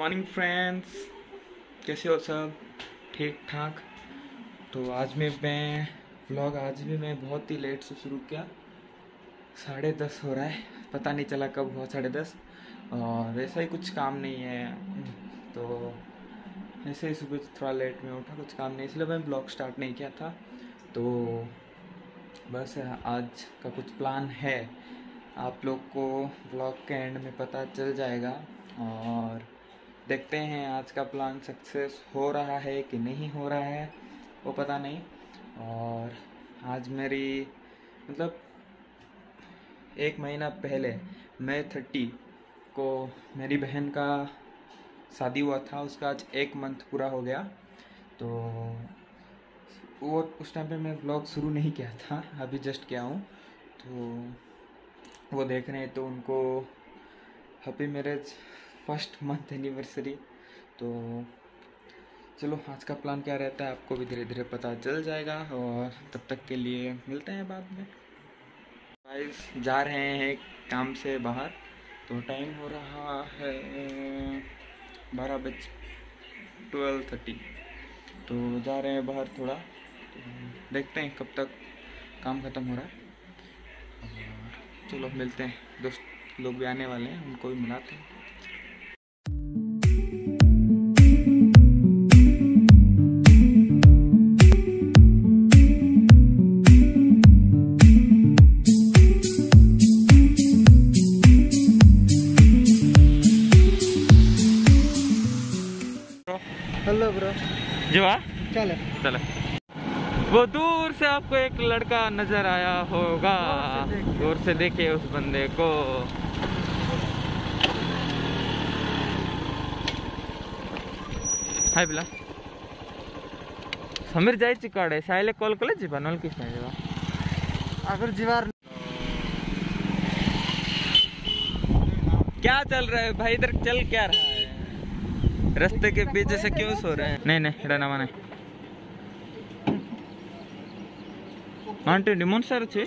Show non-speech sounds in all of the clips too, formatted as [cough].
Morning friends कैसे हो सब? ठीक ठाक। तो आज में, मैं व्लॉग आज भी मैं बहुत ही लेट से शुरू किया। साढ़े दस हो रहा है। पता नहीं चला कब हुआ साढ़े दस। और ऐसा ही कुछ काम नहीं है। तो ऐसे ही सुबह थोड़ा लेट में उठा, कुछ काम नहीं। इसलिए मैं ब्लॉग स्टार्ट नहीं किया था। तो बस आज का कुछ प्लान है। आप लोग को ब्लॉग के एंड में पता चल जाएगा। और देखते हैं आज का प्लान सक्सेस हो रहा है कि नहीं हो रहा है, वो पता नहीं। और आज मेरी मतलब एक महीना पहले मई थर्टी को मेरी बहन का शादी हुआ था, उसका आज एक मंथ पूरा हो गया। तो वो उस टाइम पे मैं ब्लॉग शुरू नहीं किया था, अभी जस्ट किया हूँ। तो वो देख रहे हैं तो उनको happy marriage first month anniversary तो चलो, आज का प्लान क्या रहता है आपको भी धीरे धीरे पता चल जाएगा और तब तक के लिए मिलते हैं बाद में। गाइस जा रहे हैं काम से बाहर तो टाइम हो रहा है बारह बज ट्वेल्व थर्टी तो जा रहे हैं बाहर थोड़ा तो देखते हैं कब तक काम ख़त्म हो रहा है। चलो, मिलते हैं। दोस्त लोग भी आने वाले हैं, उनको भी मिलाते हैं। हेलो ब्रो जो आ चले। चले। वो दूर से आपको एक लड़का नज़र आया होगा। दूर से देखिए उस बंदे को। हाय बिला। समीर जाए काढे शाळेला कॉल केला जी बनवल की नाही जेव्हा अगर जीवार क्या चल रहा है भाई? इधर चल क्या रहा है? रास्ते के पीछे से क्यों सो रहे हैं? नहीं नहीं रहना माने। ఆంటీ మోన్స్టర్ వచ్చి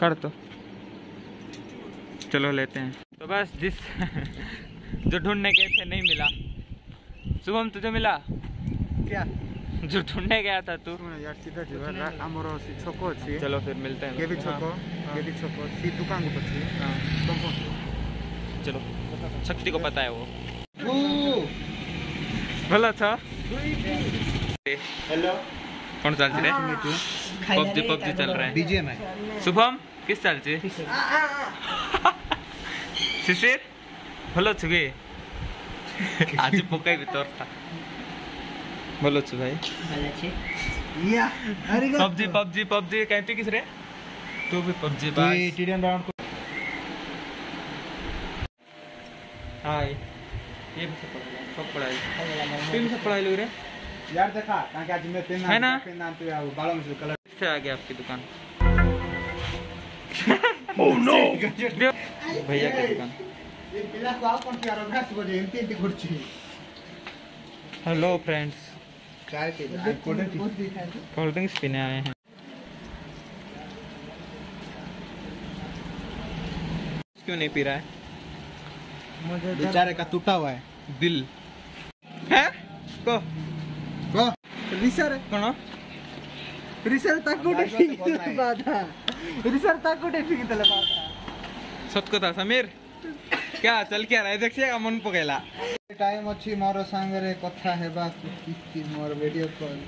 कर तो। चलो लेते हैं। तो बस जिस [laughs] जो ढूँढने गए थे नहीं मिला। सुबह हम तुझे मिला? क्या? जो ढूँढने गया था तू। यार सीधा जीवन हमरो से छको छी चलो फिर मिलते हैं। के भी छको के भी छको। सी दुकान को तो हाँ। चलो। शक्ति को पता है वो। भला था? हेलो कौन चल रहा है? पबजी पबजी चल रहा है। शुभम किस चल चे शिशिर भलो छु गे आज पकाई भीतर था। भलो छु भाई। भला छे या अरे पबजी पबजी पबजी कहते किस रे? तू भी पबजी बाय टीडीएन राउंड ये भी सब पढ़ाई सब पढ़ाई। तू सब पढ़ाई लोग रे यार देखा ताकि आज मैं पेन है ना? पेन नाम पे आओ बालों में से कलर से आ गया आपकी दुकान। [laughs] ओह नो भैया की दुकान। ये पिला को आप कौन प्यार एमती एमती करछि हेलो फ्रेंड्स चाय के कोल्ड ड्रिंक्स पीने आए हैं। क्यों नहीं पी रहा है? बेचारे का टूटा हुआ है दिल। है? को। को। रिसर कौन? रिसर ताको टेफिक बाधा रिसर ताको टेफिक तले बाधा सत कथा समीर। क्या चल क्या रहा है? देखिएगा मन पकेला। टाइम अछि मोर संगरे कथा हेबा कि मोर वीडियो कॉल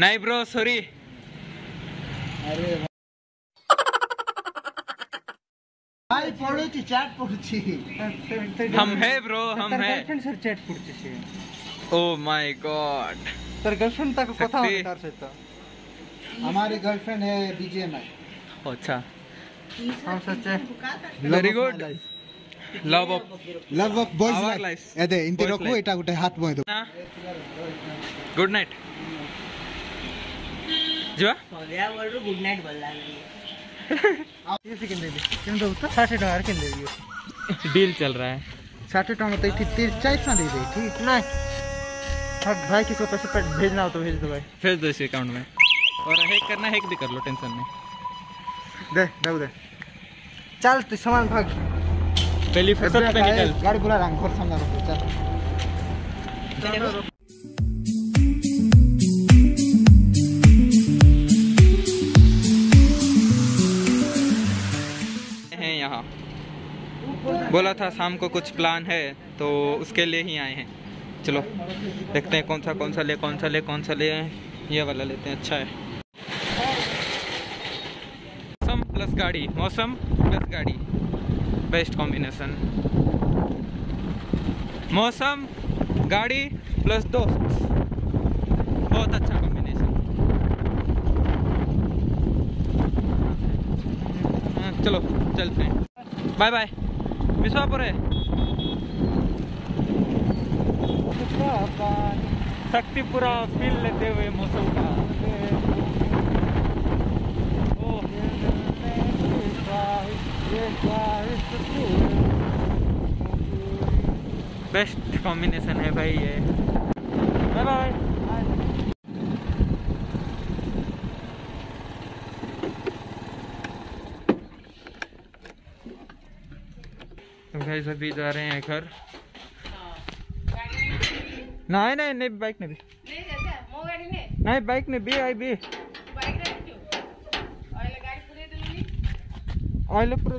नहीं ब्रो सॉरी अरे ভাই পড়েছি চ্যাট পড়ছি हम है ब्रो हम है গার্লফ্রেন্ড স্যার চ্যাট পড়তেছে ও মাই গড তোর গার্লফ্রেন্ড তাকে কথা হবে তার সাথে हमारी गर्लफ्रेंड है बीजेएमआई अच्छा हम सच्चे very good love up love up boys life এদে ইন্তি রকো এটা গুটে হাত মই দো গুড নাইট জিবা পলিয়া বলরু গুড নাইট বললা ଭଲ ये किन दे। किन दो तो 60 टका किन दे दियो। डील चल रहा है। 60 टका तो इठी 40 सा दे दे ठीक? हट भाई किसी को पैसे पे भेजना हो तो भेज दो भाई। भेज दो इस अकाउंट में। और हैक करना हैक भी कर लो टेंशन नहीं। दे दे दे चल तू सामान भाग। पहली फुर्सत पे निकल। गाड़ी बुला रहा हूँ घर सामने रखो चल। हैं यहाँ। बोला था शाम को कुछ प्लान है तो उसके लिए ही आए हैं। चलो देखते हैं कौन सा कौन सा ले कौन सा ले कौन सा ले ये वाला लेते हैं अच्छा है। मौसम प्लस गाड़ी मौसम प्लस गाड़ी। बेस्ट कॉम्बिनेशन मौसम गाड़ी प्लस दोस्त। बहुत अच्छा कॉम्बिनेशन हाँ, चलो। चलते हैं। Bye bye. विश्वापुर है। शक्तिपुरा फील लेते हुए मौसम का। बेस्ट कॉम्बिनेशन है भाई ये बाय बाय तो भाई सभी जा रहे हैं घर। नहीं नहीं नहीं बाइक ने भी नहीं। बाइक ने भी आई भी ऑयल पूरे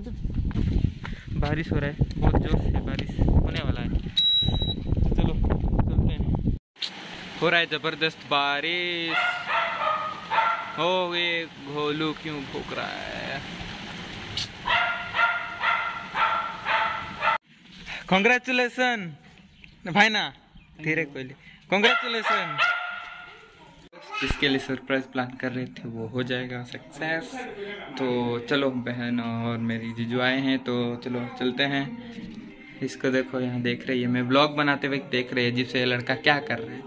बारिश हो रहा है बहुत ज़ोर से बारिश होने वाला है। चलो चलते हैं। हो रहा है ज़बरदस्त बारिश। हो गए घोलू क्यों भूक रहा है? कॉन्ग्रेचुलेसन भाई ना धीरे कोहली कॉन्ग्रेचुलेसन जिसके लिए सरप्राइज़ प्लान कर रहे थे वो हो जाएगा सक्सेस तो चलो बहन और मेरी जीजू आए हैं तो चलो चलते हैं। इसको देखो यहाँ देख रही है। मैं ब्लॉग बनाते हुए देख रही है जिससे ये लड़का क्या कर रहा है।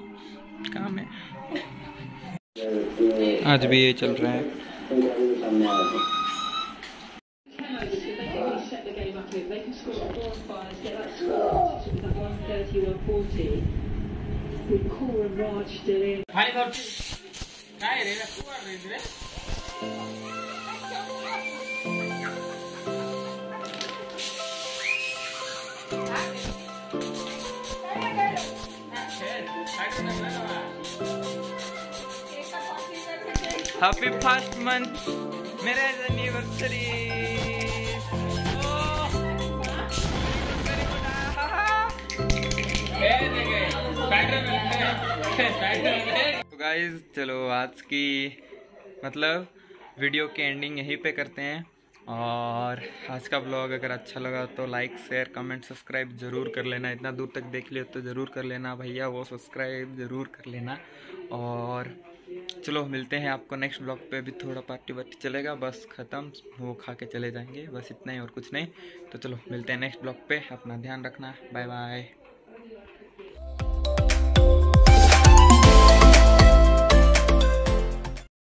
काम है। आज भी ये चल रहा है। with Cora Raj still in. Happy past month, marriage anniversary! तो गाइज़ चलो आज की मतलब वीडियो की एंडिंग यहीं पे करते हैं। और आज का ब्लॉग अगर अच्छा लगा तो लाइक शेयर कमेंट सब्सक्राइब ज़रूर कर लेना। इतना दूर तक देख लियो तो ज़रूर कर लेना भैया, वो सब्सक्राइब ज़रूर कर लेना। और चलो, मिलते हैं आपको नेक्स्ट ब्लॉग पे। भी थोड़ा पार्टी वार्टी चलेगा, बस ख़त्म, वो खा के चले जाएँगे, बस इतना ही और कुछ नहीं। तो चलो, मिलते हैं नेक्स्ट ब्लॉग पे। अपना ध्यान रखना। Bye bye